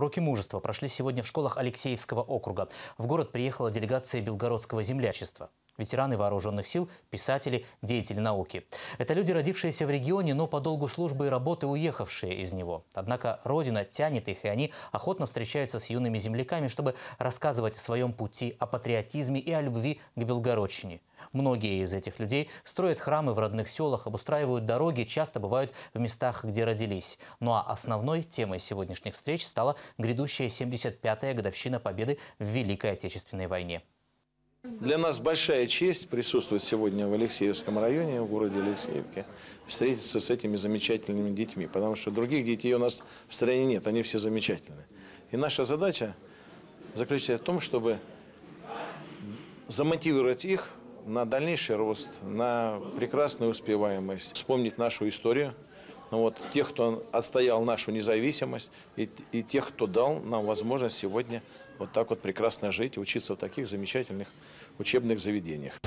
Уроки мужества прошли сегодня в школах Алексеевского округа. В город приехала делегация Белгородского землячества. Ветераны вооруженных сил, писатели, деятели науки. Это люди, родившиеся в регионе, но по долгу службы и работы уехавшие из него. Однако Родина тянет их, и они охотно встречаются с юными земляками, чтобы рассказывать о своем пути, о патриотизме и о любви к Белгородчине. Многие из этих людей строят храмы в родных селах, обустраивают дороги, часто бывают в местах, где родились. Ну а основной темой сегодняшних встреч стала грядущая 75-я годовщина победы в Великой Отечественной войне. Для нас большая честь присутствовать сегодня в Алексеевском районе, в городе Алексеевке, встретиться с этими замечательными детьми, потому что других детей у нас в стране нет, они все замечательные. И наша задача заключается в том, чтобы замотивировать их на дальнейший рост, на прекрасную успеваемость, вспомнить нашу историю, вот, тех, кто отстоял нашу независимость, и, и тех, кто дал нам возможность сегодня вот так вот прекрасно жить и учиться в таких замечательных учебных заведениях.